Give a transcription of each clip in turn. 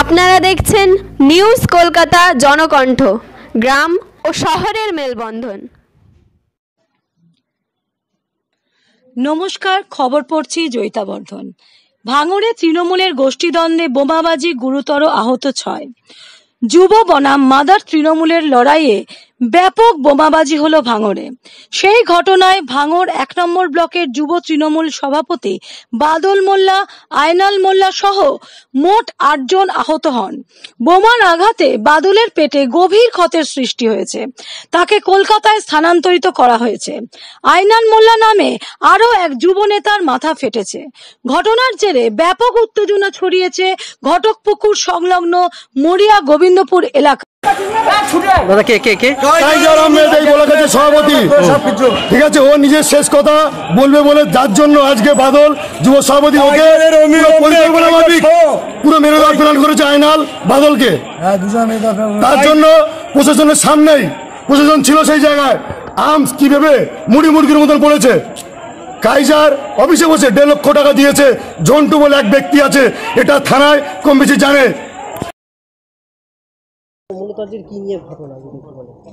আপনারা দেখছেন নিউজ কলকাতা জনকণ্ঠ, গ্রাম ও শহরের মেলবন্ধন। নমস্কার, খবর পড়ছি জৈতাবর্ধন ভাঙড়ে তৃণমূলের গোষ্ঠীদ্বন্দ্বে বোমাবাজি গুরুতর আহত ছয়। যুব বনাম মাদার তৃণমূলের লড়াইয়ে ব্যাপক বোমাবাজি হলো ভাঙড়ে। সেই ঘটনায় ভাঙড় এক নম্বর ব্লকের যুব তৃণমূল সভাপতি বাদল মোল্লা, আয়নাল মোল্লা সহ মোট আটজন আহত হন। বোমার আঘাতে বাদলের পেটে গভীর ক্ষতের সৃষ্টি হয়েছে। তাকে কলকাতায় স্থানান্তরিত করা হয়েছে। আয়নাল মোল্লা নামে আরও এক যুব নেতার মাথা ফেটেছে। ঘটনার জেরে ব্যাপক উত্তেজনা ছড়িয়েছে ঘটকপুকুর সংলগ্ন মরিয়া গোবিন্দপুর এলাকা। দাদা কে কে কে? টাইগার আহমেদ এই বলে গেছে সভাপতি। ঠিক আছে ও নিজের শেষ কথা বলবে বলে যার জন্য আজকে বাদল যুব সভাপতি ওকে পুরো পরিকল্পনা মাফিক পুরো মেরে দেওয়ার প্ল্যান করেছে আইনাল বাদলকে। তার জন্য প্রশাসনের সামনেই প্রশাসন ছিল সেই জায়গায়। আর্মস কি ভেবে মুড়ি মুরগির মতন পড়েছে? কাইজার অফিসে বসে দেড় লক্ষ টাকা দিয়েছে। জন্টু বলে এক ব্যক্তি আছে এটা থানায় কম বেশি জানে।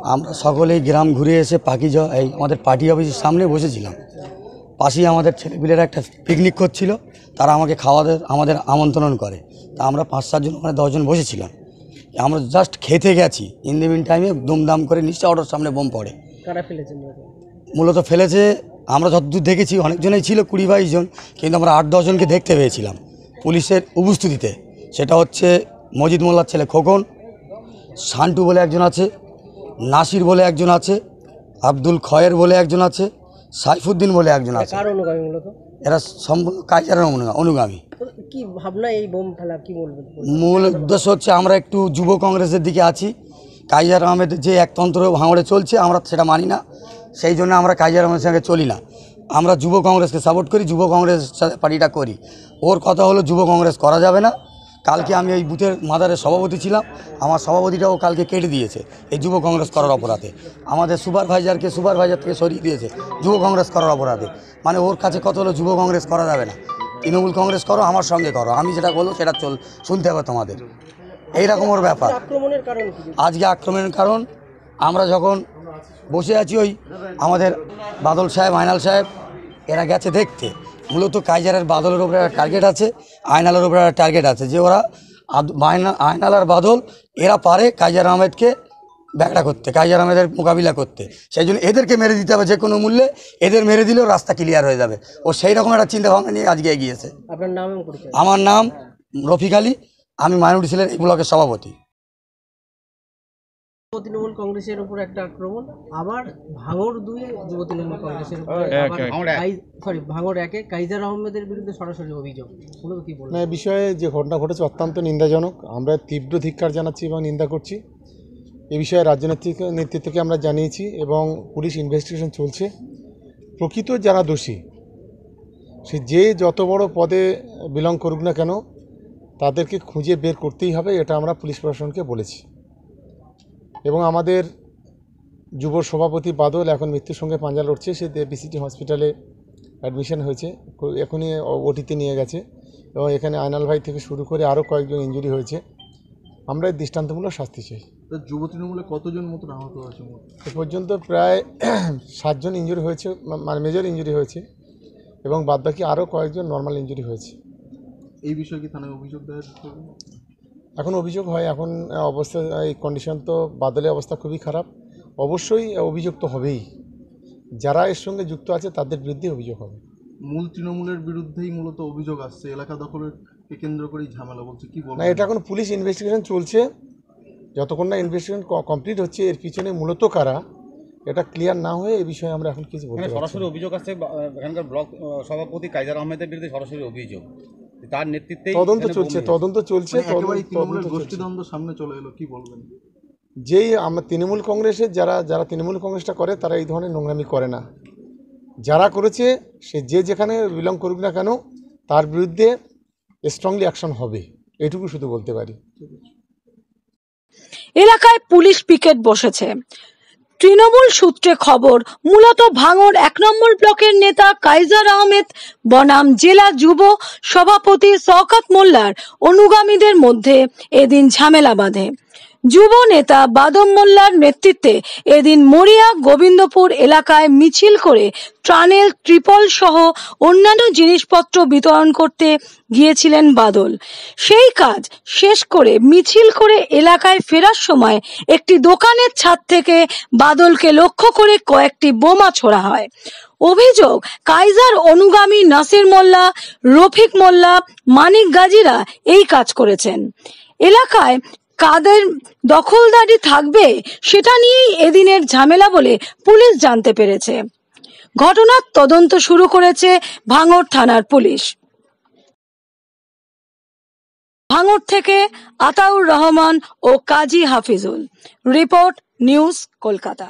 আমরা সকলেই গ্রাম ঘুরে এসে পাখি জ- এই আমাদের পার্টি অফিসের সামনে বসেছিলাম। পাশেই আমাদের ছেলেপিলেরা একটা পিকনিক করছিল তারা আমাকে খাওয়াতে আমাদের আমন্ত্রণ করে। তা আমরা পাঁচ সাতজন মানে দশজন বসেছিলাম। আমরা জাস্ট খেতে গেছি। ইন দ্য মিন টাইমে দুমদাম করে নিশ্চয় অটোর সামনে বোম পড়ে। মূলত? ফেলেছে আমরা যতদূর দেখেছি অনেকজনেই ছিল কুড়ি বাইশ জন কিন্তু আমরা আট দশজনকে দেখতে পেয়েছিলাম। পুলিশের উপস্থিতিতে। সেটা হচ্ছে মজিদ মোল্লার ছেলে খোকন শান্টু বলে একজন আছে নাসির বলে একজন আছে আব্দুল খয়ের বলে একজন আছে সাইফুদ্দিন বলে একজন আছে। এরা সম্পূর্ণ অনুগা- অনুগামী। কি ভাবনা এই বোম ফেলা কি বলবেন? মূল উদ্দেশ্য হচ্ছে আমরা একটু যুব কংগ্রেসের দিকে আছি। কাইজার আহমেদের যে একতন্ত্র ভাঙড়ে চলছে আমরা সেটা মানি না। সেই জন্য আমরা কাইজার আহমেদের সঙ্গে চলি না। আমরা যুব কংগ্রেসকে সাপোর্ট করি যুব কংগ্রেসের সাথে পার্টিটা করি। ওর কথা হলো যুব কংগ্রেস করা যাবে না। কালকে আমি এই বুথের মাদারের সভাপতি ছিলাম। আমার সভাপতিটাও কালকে কেটে দিয়েছে এই যুব কংগ্রেস করার অপরাধে। আমাদের সুপারভাইজারকে সুপারভাইজার থেকে সরিয়ে দিয়েছে যুব কংগ্রেস করার অপরাধে। মানে ওর কাছে কত হলো যুব কংগ্রেস করা যাবে না। তৃণমূল কংগ্রেস করো আমার সঙ্গে করো। আমি যেটা বলব সেটা চল শুনতে হবে তোমাদের। এইরকম ওর ব্যাপার। আজকে আক্রমণের কারণ আমরা যখন বসে আছি ওই আমাদের বাদল সাহেব আয়নাল সাহেব এরা গেছে দেখতে। মূলত কাইজারের বাদলের উপরে একটা টার্গেট আছে আয়নালের উপরে একটা টার্গেট আছে। যে ওরা আদ- আয়না- বাদল এরা পারে কাইজার আহমেদকে ব্যাকড়া করতে কাইজার আহমেদের মোকাবিলা করতে। সেই জন্য এদেরকে মেরে দিতে হবে যে কোনো মূল্যে এদের মেরে দিলেও রাস্তা ক্লিয়ার হয়ে যাবে। ও সেই রকম একটা চিন্তা ভাবনা নিয়ে আজকে এগিয়েছে আপনার নাম আমার নাম রফিক আলী আমি মাইনরিটি সেলের এই ব্লকের সভাপতি। তৃণমূল কংগ্রেসের উপর একটা আক্রমণ আবার ভাঙড় দুয়ে যুব তৃণমূল কংগ্রেসের সরি ভাঙড় একে। কাইজার আহমেদের বিরুদ্ধে সরাসরি অভিযোগ। মূলত কি না এ বিষয়ে যে ঘটনা ঘটেছে অত্যন্ত নিন্দাজনক। আমরা তীব্র ধিক্কার জানাচ্ছি এবং নিন্দা করছি। এ বিষয়ে রাজ্য নেতৃত্বকে আমরা জানিয়েছি এবং পুলিশ ইনভেস্টিগেশন চলছে। প্রকৃত যারা দোষী সে যে যত বড় পদে বিলং করুক না কেন তাদেরকে খুঁজে বের করতেই হবে এটা আমরা পুলিশ প্রশাসনকে বলেছি। এবং আমাদের যুব সভাপতি বাদল এখন মৃত্যুর সঙ্গে পাঞ্জা লড়ছে। সে বিসিটি হসপিটালে অ্যাডমিশন হয়েছে। এখনই ওটিতে নিয়ে গেছে এবং এখানে আয়নাল ভাই থেকে শুরু করে আরও কয়েকজন ইঞ্জুরি হয়েছে। আমরা এর দৃষ্টান্তমূলক শাস্তি চাই। তো যুব তৃণমূলে কতজন মতন আহত আছে এ পর্যন্ত প্রায় সাতজন ইঞ্জুরি হয়েছে মানে মেজর ইঞ্জুরি হয়েছে এবং বাদবাকি আরও কয়েকজন নর্মাল ইঞ্জুরি হয়েছে। এই বিষয়ে কি থানায় অভিযোগ দায়ের করবে? এখন অভিযোগ হয় এখন অবস্থা এই কন্ডিশন তো বাদলের অবস্থা খুবই খারাপ। অবশ্যই অভিযোগ তো হবেই। যারা এর সঙ্গে যুক্ত আছে তাদের বিরুদ্ধে অভিযোগ হবে। মূল তৃণমূলের বিরুদ্ধেই মূলত অভিযোগ আসছে। এলাকা দখলের কেন্দ্র করেই ঝামেলা বলছে কি না এটা এখন পুলিশ ইনভেস্টিগেশন চলছে। যতক্ষণ না ইনভেস্টিগেশন কমপ্লিট হচ্ছে এর পিছনে মূলত কারা এটা ক্লিয়ার না হয়ে এই বিষয়ে আমরা এখন কিছু বলতে পারছি সরাসরি অভিযোগ আসছে এখানকার ব্লক সভাপতি কাইজার আহমেদের বিরুদ্ধে সরাসরি অভিযোগ। তার নেতৃত্বে তদন্ত চলছে তদন্ত চলছে মানে গোষ্ঠীদ্বন্দ্ব সামনে চলে এলো কি বলবেন? যেই আমরা তৃণমূল কংগ্রেসের যারা যারা তৃণমূল কংগ্রেসটা করে তারা এই ধরনের নোংরামি করে না। যারা করেছে সে যে যেখানে বিলং করুক না কেন তার বিরুদ্ধে স্ট্রংলি অ্যাকশন হবে। এটুকু শুধু বলতে পারি। এলাকায় পুলিশ পিকেট বসেছে। তৃণমূল সূত্রে খবর, মূলত ভাঙর এক নম্বর ব্লকের নেতা কাইজার আহমেদ, বনাম জেলা যুব সভাপতি শওকত মোল্লার অনুগামীদের মধ্যে এদিন ঝামেলা বাঁধে। যুব নেতা বাদম মোল্লার নেতৃত্বে এদিন মরিয়া গোবিন্দপুর এলাকায় মিছিল করে ট্রানেল ট্রিপল সহ অন্যান্য জিনিসপত্র বিতরণ করতে গিয়েছিলেন বাদল। সেই কাজ শেষ করে মিছিল করে এলাকায় ফেরার সময় একটি দোকানের ছাদ থেকে বাদলকে লক্ষ্য করে কয়েকটি বোমা ছোড়া হয়। অভিযোগ কাইজার অনুগামী নাসির মোল্লা, রফিক মোল্লা, মানিক গাজীরা এই কাজ করেছেন। এলাকায় কাদের দখলদারি থাকবে সেটা নিয়েই এদিনের ঝামেলা বলে পুলিশ জানতে পেরেছে। ঘটনার তদন্ত শুরু করেছে ভাঙড় থানার পুলিশ। ভাঙড় থেকে আতাউর রহমান ও Kazi Hafizul. Report news Kolkata.